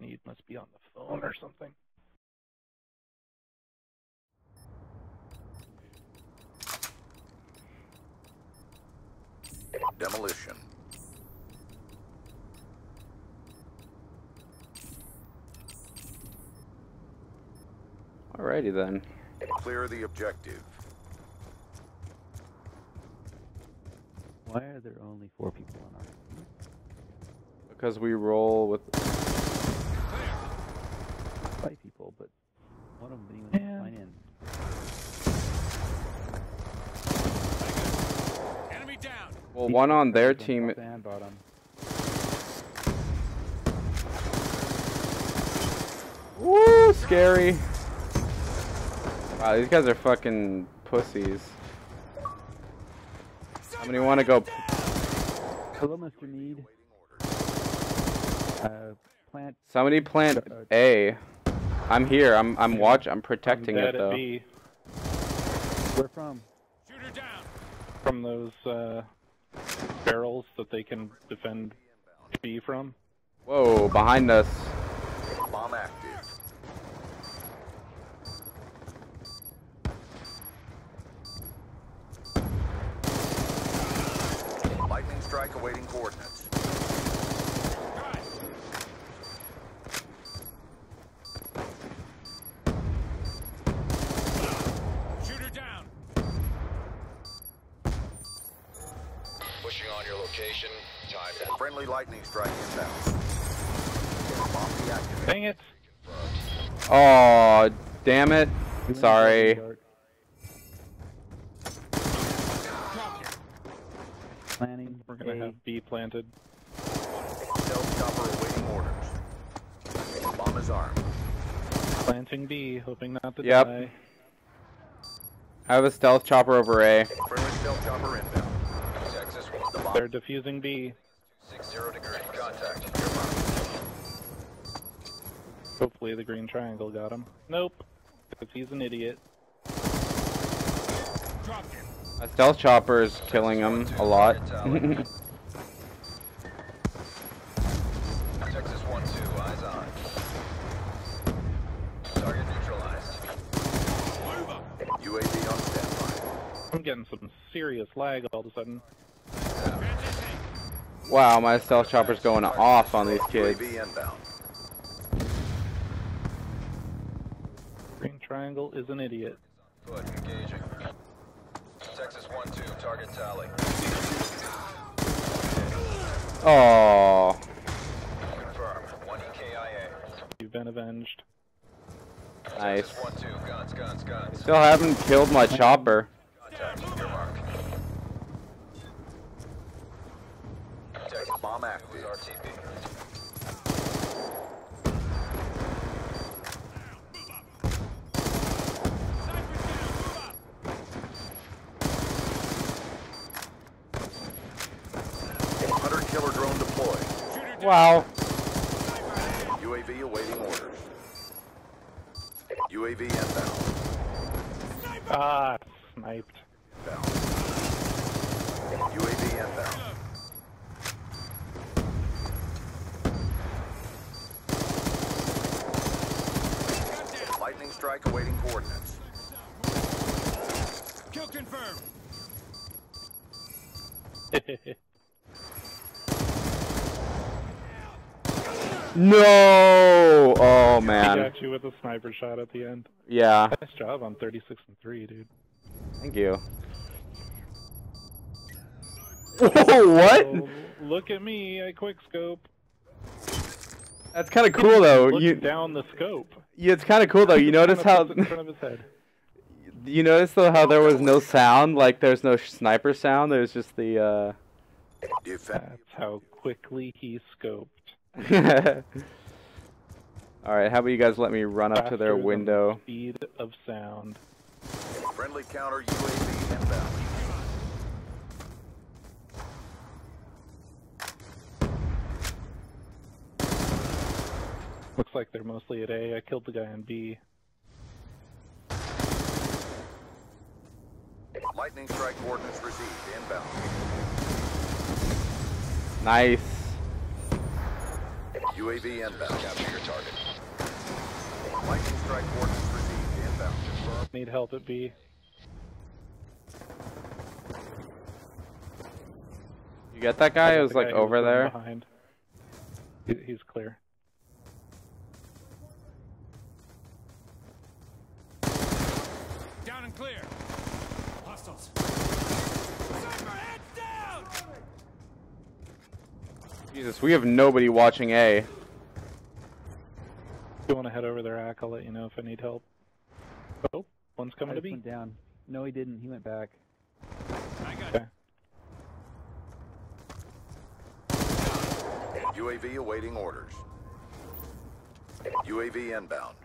Sneed must be on the phone or something. Demolition. Alrighty then. Clear the objective. Why are there only four people on our team? Because we roll with. Five people, but one of them didn't even Yeah. sign in. Enemy down. Well, one on their team. top And bottom. Woo, scary. Wow, these guys are fucking pussies. How many want to go? Hello, Mr. Need. Uh, plant. Somebody plant A. I'm here. I'm I'm watch. I'm protecting I'm it though. B Where from? Shooter down. from those uh, barrels that they can defend B from. Whoa, behind us. Bomb active. Lightning strike awaiting coordinates. On your location. Time to Friendly lightning strike inbound. Bomb. Dang it! Oh, damn it. I'm sorry. Planning. We're gonna A. have B planted. Stealth chopper awaiting orders. Bomb is armed. Planting B, hoping not to Yep. die. I have a stealth chopper over A. Friendly stealth chopper inbound. Texas The bomb They're defusing B. 60 degree contact. Hopefully the green triangle got him. Nope. Because he's an idiot. A stealth chopper is killing him a lot. Texas 1-2, eyes on. Target neutralized. Move up. UAV on standby. I'm getting some serious lag all of a sudden. Transitioning. wow, my stealth chopper's going off on these kids. Green triangle is an idiot. Foot engaging. Texas 1-2, target tally. Oh, Confirm. 1 EKIA. You've been avenged. nice. Texas 1-2, guns, guns, guns. Still haven't killed my chopper. Bomb active. RTB. Hunter killer drone deployed. Wow. UAV awaiting orders. UAV inbound. Ah, sniped. Inbound. UAV inbound. Lightning strike awaiting coordinates. Kill confirmed. No. Oh He man. got you with a sniper shot at the end. Yeah. Nice job on 36 and 3, dude. Thank you. Whoa, what? Oh, look at me, I quick scope. That's kind of cool though. You, down the scope. yeah, it's kind of cool though. You notice how in front of his head. you notice though how there was no sound, like there's no sniper sound. There's just the. uh... That's how quickly he scoped. All right, how about you guys let me run up to their Faster than the window? Speed of sound. Friendly counter UAV inbound. Looks like they're mostly at A. I killed the guy in B. Lightning strike coordinates received inbound. Nice. UAV inbound. Capture your target. Lightning strike coordinates received inbound. Confirm. Need help at B. You get that guy? I It was like guy over there. Behind. He's clear. Hostiles. Sniper, heads down! Jesus, we have nobody watching A. If you want to head over there, Ack, I'll let you know if I need help. Oh, one's coming to Tice B. went down. No, he didn't. He went back. I got Okay. UAV awaiting orders. UAV inbound.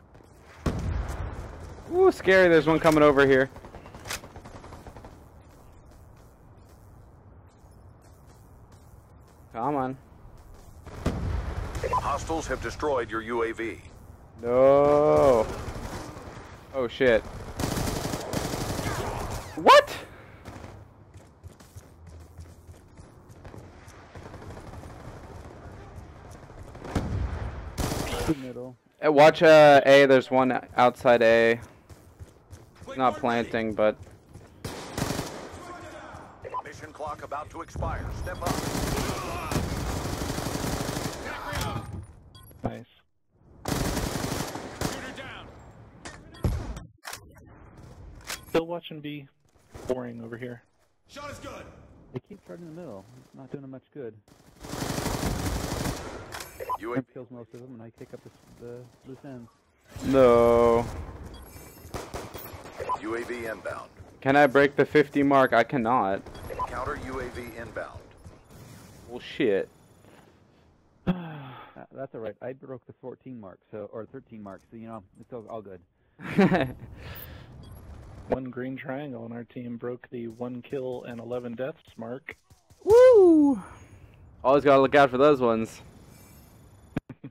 Ooh, scary. There's one coming over here. Come on. Hostiles have destroyed your UAV. No. Oh shit. What? Middle. Watch uh, A. There's one outside A. Not planting, but Mission clock about to expire. Step up. Nice. Shooter down. Still watching B. Boring over here. Shot is good. They keep charging the middle. It's not doing them much good. UAV Trump kills most of them, and I kick up the, the loose ends. no. UAV inbound. Can I break the 50 mark? I cannot. Counter UAV inbound. Well, shit. Uh, that's all right. I broke the 14 mark, so or 13 mark, so you know it's all, all good. One green triangle and our team broke the one kill and 11 deaths mark. Woo! Always gotta look out for those ones.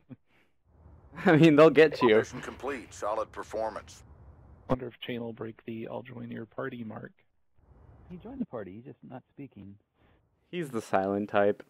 I mean, they'll get you. Mission complete. Solid performance. Wonder if Chain will break the I'll join your party mark. He joined the party. He's just not speaking. He's the silent type.